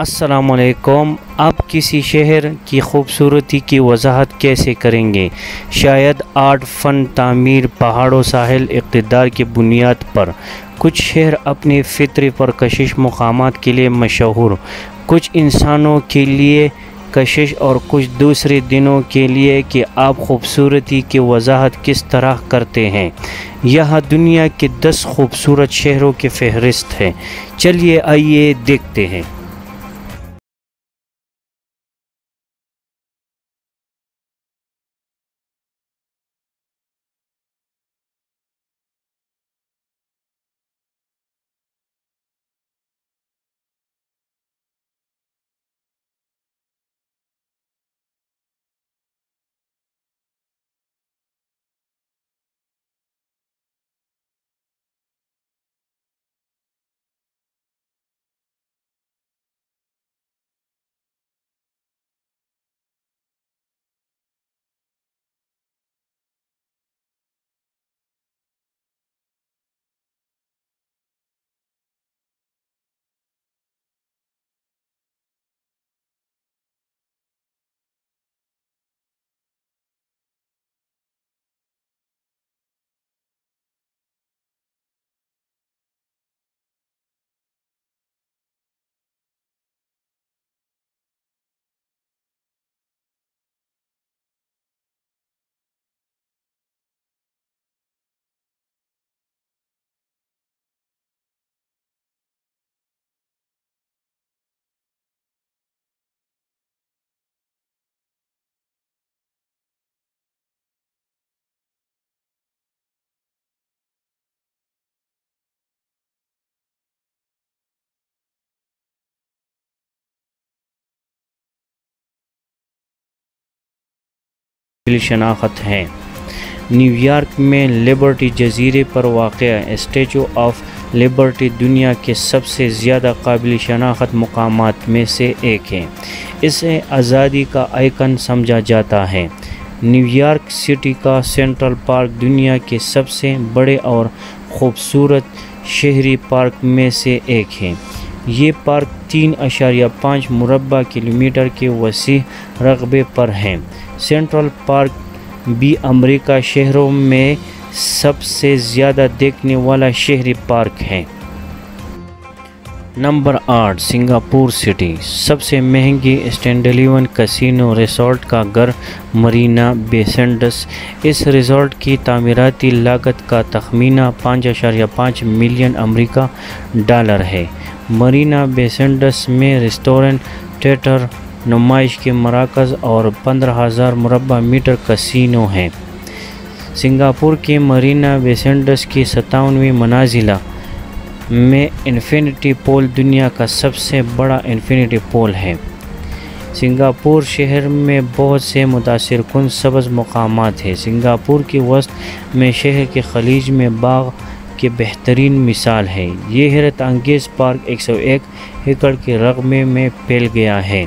असलकुम आप किसी शहर की खूबसूरती की वजाहत कैसे करेंगे? शायद आर्ट फ़न तामीर पहाड़ों साहिल इकतदार की बुनियाद पर। कुछ शहर अपने फितरी पर कशिश मकाम के लिए मशहूर। कुछ इंसानों के लिए कशिश और कुछ दूसरे दिनों के लिए कि आप खूबसूरती की वजाहत किस तरह करते हैं। यह दुनिया के दस खूबसूरत शहरों की फहरिस्त है। चलिए आइए देखते हैं। शनाख्त हैं। न्यूयॉर्क में लिबर्टी जजीरे पर वाक़ स्टेचू ऑफ़ लिबर्टी दुनिया के सबसे ज़्यादा काबिल शनाख्त मकाम में से एक है। इसे आज़ादी का आइकन समझा जाता है। न्यूयॉर्क सिटी का सेंट्रल पार्क दुनिया के सबसे बड़े और ख़ूबसूरत शहरी पार्क में से एक है। ये पार्क तीन अशारिया पाँच मुरबा किलोमीटर के वसी रकबे पर हैं। सेंट्रल पार्क भी अमेरिका शहरों में सबसे ज़्यादा देखने वाला शहरी पार्क है। नंबर आठ, सिंगापुर सिटी। सबसे महँगी स्टैंडलिवन कसिनो रिसोर्ट का घर मरीना बेसेंडस। इस रिसोर्ट की तामीराती लागत का तखमीना पाँच अशारिया पाँच मिलियन अमरीका डॉलर है। मरीना बेसेंडस में रेस्टोरेंट, थिएटर नुमाइश के मराकज़ और पंद्रह हज़ार मुरबा मीटर कसिनो हैं। सिंगापुर के मरीना बेसेंडस की सतावनवीं मनाजिला में इन्फिनिटी पोल दुनिया का सबसे बड़ा इन्फिनिटी पोल है। सिंगापुर शहर में बहुत से मुतासर कन सब्ज़ मकाम हैं। सिंगापुर के वस्त में शहर के खलीज में बाग की बेहतरीन मिसाल है। ये हैरत अंगेज़ पार्क 101 एकड़ के रकबे में फैल गया है।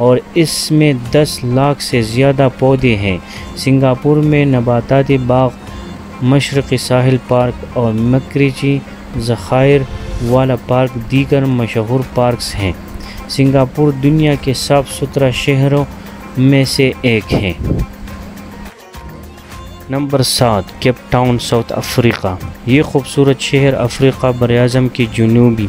और इसमें 10 लाख से ज़्यादा पौधे हैं। सिंगापुर में नबाताती बाग, मशरक़ी साहिल पार्क और मकरीची ज़ख़ायर वाला पार्क दीगर मशहूर पार्क्स हैं। सिंगापुर दुनिया के साफ़ सुथरा शहरों में से एक है। नंबर सात, केप टाउन, साउथ अफ्रीका। ये खूबसूरत शहर अफ्रीका बरअज़म के जनूबी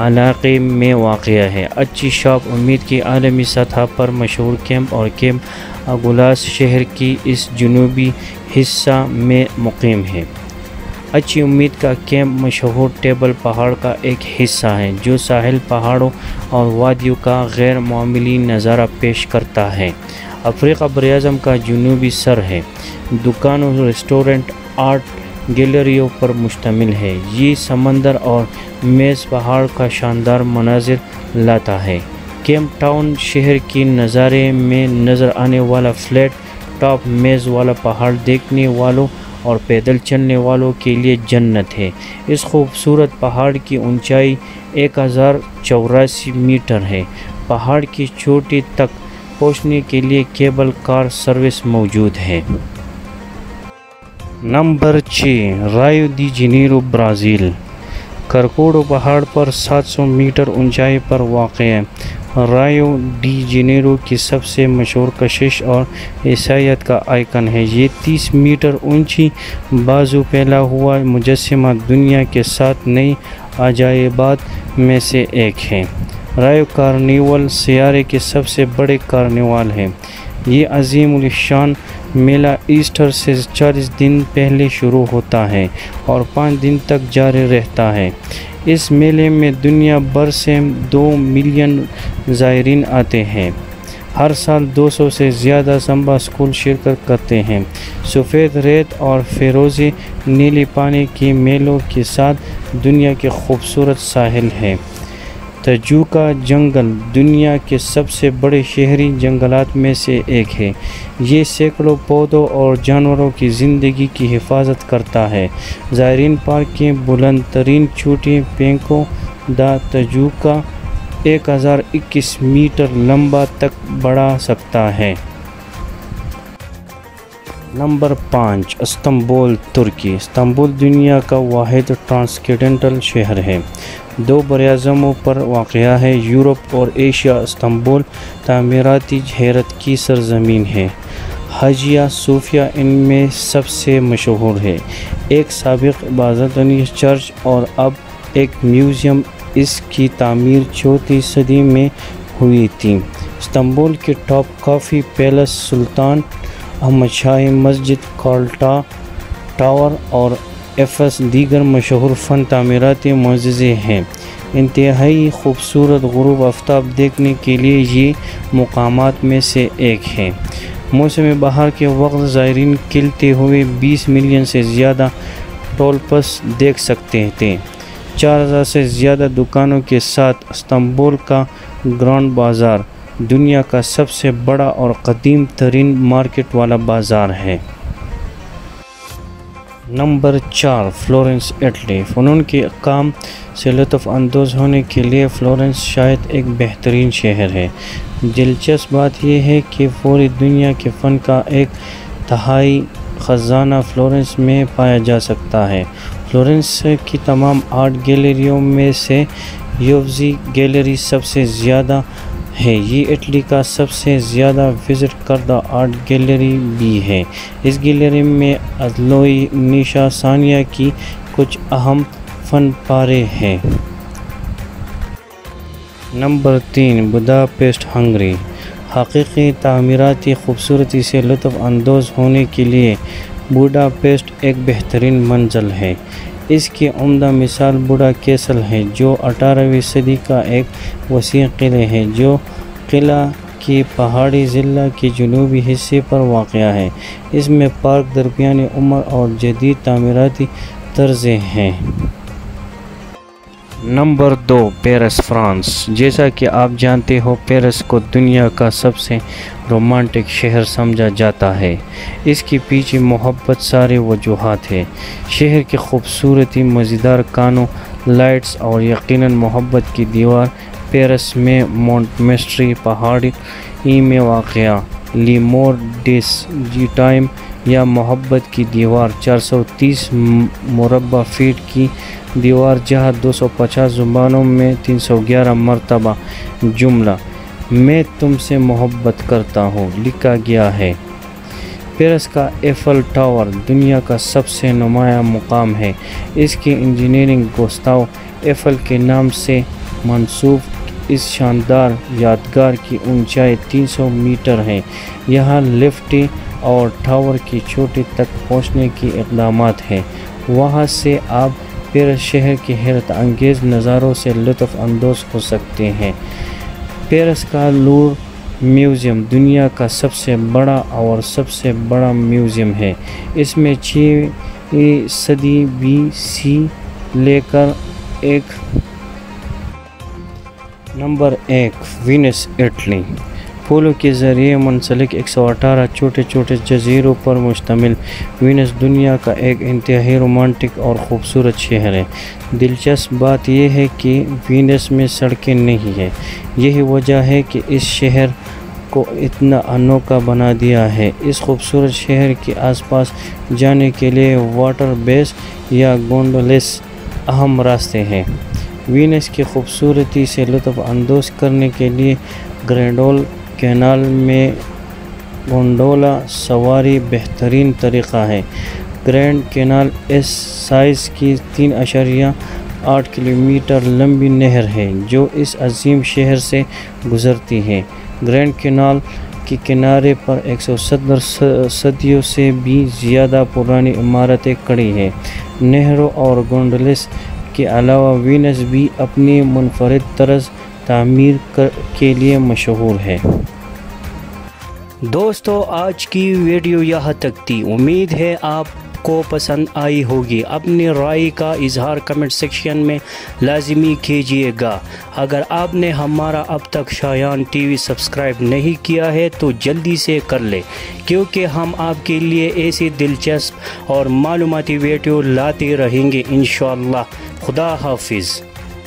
इलाके में वाक़ है। अच्छी शॉप, उम्मीद की आलमी सतह पर मशहूर कैंप और कैंप अगुलास शहर की इस जनूबी हिस्सा में मुकीम है। अच्छी उम्मीद का कैंप मशहूर टेबल पहाड़ का एक हिस्सा है, जो साहिल पहाड़ों और वादियों का गैर मामूली नज़ारा पेश करता है। अफ्रीका बरअज़म का जनूबी सर है। दुकानों, रेस्टोरेंट, आर्ट गैलरियों पर मुश्तमिल है। ये समंदर और मेज़ पहाड़ का शानदार मनाजिर लाता है। केम टाउन शहर के नज़ारे में नज़र आने वाला फ्लैट, टॉप मेज़ वाला पहाड़ देखने वालों और पैदल चलने वालों के लिए जन्नत है। इस खूबसूरत पहाड़ की ऊंचाई एक हज़ार चौरासी मीटर है। पहाड़ की चोटी तक पहुँचने के लिए केबल कार सर्विस मौजूद है। नंबर छः रायो दी जनीरो, ब्राज़ील। करकोडो पहाड़ पर 700 मीटर ऊंचाई पर वाक़ रायो डी जेनेरो की सबसे मशहूर कशिश और ईसाइत का आइकन है। ये 30 मीटर ऊँची बाजू फैला हुआ मुजस्मा दुनिया के सात नई अजायबात में से एक है। रायो कार्निवल सियारे के सबसे बड़े कार्निवाल है। ये अजीम शान मेला ईस्टर से 40 दिन पहले शुरू होता है और पाँच दिन तक जारी रहता है। इस मेले में दुनिया भर से दो मिलियन ज़ायरीन आते हैं। हर साल 200 से ज़्यादा संबा स्कूल शिरकत करते हैं। सफ़ेद रेत और फिरोज़ी नीली पानी के मेलों के साथ दुनिया के खूबसूरत साहिल है। तजुका जंगल दुनिया के सबसे बड़े शहरी जंगलात में से एक है। ये सैकड़ों पौधों और जानवरों की ज़िंदगी की हिफाजत करता है। ज़ायरीन पार्क की बुलंद तरीन चोटी पेंको द तजुका 1021 मीटर लंबा तक बढ़ा सकता है। नंबर पाँच, इस्तंबुल, तुर्की। इस्तंबुल दुनिया का वाद ट्रांसकेंडेंटल शहर है। दो बरज़मों पर वाक़ है। यूरोप और एशिया, इस्तंबुल तमीराती हैरत की सरजमीन है। हजिया सूफिया इनमें सबसे मशहूर है। एक सबक बाज़नी चर्च और अब एक म्यूज़ियम इसकी तमीर चौथी सदी में हुई थी। इस्तंबुल के टॉप काफ़ी पैलेस सुल्तान अहमद शाही मस्जिद, कॉल्टा टावर और एफएस दीगर मशहूर फ़न तमीराती मुआज़े हैं। इंतहाई खूबसूरत गुरूब आफ्ताब देखने के लिए ये मकाम में से एक है। मौसम बहार के वक्त ज़ायरीन खिलते हुए 20 मिलियन से ज़्यादा टोलपस देख सकते थे। चार हज़ार से ज़्यादा दुकानों के साथ इस्तंबुल का ग्रांड बाज़ार दुनिया का सबसे बड़ा और कदीम तरीन मार्केट वाला बाज़ार है। नंबर चार, फ्लोरेंस इटली फ़नून के काम से लुफ़ानंदोज़ होने के लिए फ्लोरेंस शायद एक बेहतरीन शहर है। दिलचस्प बात यह है कि पूरी दुनिया के फ़न का एक तहाई ख़जाना फ्लोरेंस में पाया जा सकता है। फ्लोरेंस की तमाम आर्ट गैलरियों में से यूवजी गैलरी सबसे ज़्यादा है। ये इटली का सबसे ज़्यादा विज़िट करदा आर्ट गैलरी भी है। इस गैलरी में अजलोई, निशा, सानिया की कुछ अहम फन पारे हैं। नंबर तीन, बुदापेस्ट, हंगरी। हकीकी तमीराती खूबसूरती से लुफ़ानंदोज़ होने के लिए बुडापेस्ट एक बेहतरीन मंजिल है। इसकी उम्दा मिसाल बूढ़ा कैसल है, जो अठारहवीं सदी का एक वसी किले है, जो किला की पहाड़ी ज़िला के जनूबी हिस्से पर वाक़ है। इसमें पार्क दरमिया उम्र और जदीद तमीराती तर्ज़ें हैं। नंबर दो, पेरिस, फ्रांस। जैसा कि आप जानते हो, पेरिस को दुनिया का सबसे रोमांटिक शहर समझा जाता है। इसके पीछे मोहब्बत, सारे वजूहत है। शहर की खूबसूरती, मज़ेदार कानों, लाइट्स और यकीनन मोहब्बत की दीवार, पेरिस में मोंटमेस्ट्री पहाड़ी में वाक़ लीमोर डिस जी टाइम या मोहब्बत की दीवार। 430 मुरबा फीट की दीवार, जहाँ 250 ज़ुबानों में 311 मरतबा जुमला। मैं तुमसे मोहब्बत करता हूँ, लिखा गया है। पेरिस का एफल टावर दुनिया का सबसे नुमाया मुकाम है। इसकी इंजीनियरिंग गोस्ताव एफल के नाम से मंसूब इस शानदार यादगार की ऊंचाई 300 मीटर है। यहाँ लिफ्ट और टावर की चोटी तक पहुँचने की इकदाम हैं। वहाँ से आप पेरिस शहर के हैरत अंगेज़ नज़ारों से लुफ़ानंदोज़ हो सकते हैं। पेरिस का लूर म्यूज़ियम दुनिया का सबसे बड़ा और सबसे बड़ा म्यूज़ियम है। इसमें छः सदी बी सी लेकर एक नंबर एक, वीनस इटली। फूलों के ज़रिए मुंसलिक एक सौ अठारह छोटे छोटे जजीरों पर मुश्तमिल। वीनस दुनिया का एक इंतहाई रोमांटिक और ख़ूबसूरत शहर है। दिलचस्प बात यह है कि वीनस में सड़कें नहीं है। यही वजह है कि इस शहर को इतना अनोखा बना दिया है। इस खूबसूरत शहर के आसपास जाने के लिए वाटर बेस या गोंडोलेस अहम रास्ते हैं। वीनस की खूबसूरती से लुत्फ़अंदोज़ करने के लिए ग्रेंडोल कैनाल में गोंडोला सवारी बेहतरीन तरीक़ा है। ग्रैंड कैनाल इस साइज़ की तीन अशरिया आठ किलोमीटर लंबी नहर है, जो इस अजीम शहर से गुज़रती है। ग्रैंड कैनाल के किनारे पर एक सौ सत्तर सदियों से भी ज़्यादा पुरानी इमारतें खड़ी हैं। नहरों और गोंडलिस के अलावा वीनस भी अपनी मुनफरद तर्ज तमीर के लिए मशहूर है। दोस्तों, आज की वीडियो यहाँ तक थी। उम्मीद है आप को पसंद आई होगी। अपनी राय का इजहार कमेंट सेक्शन में लाजमी कीजिएगा। अगर आपने हमारा अब तक शायान टीवी सब्सक्राइब नहीं किया है तो जल्दी से कर ले, क्योंकि हम आपके लिए ऐसी दिलचस्प और मालूमती वीडियो लाते रहेंगे इन खुदा हाफिज़।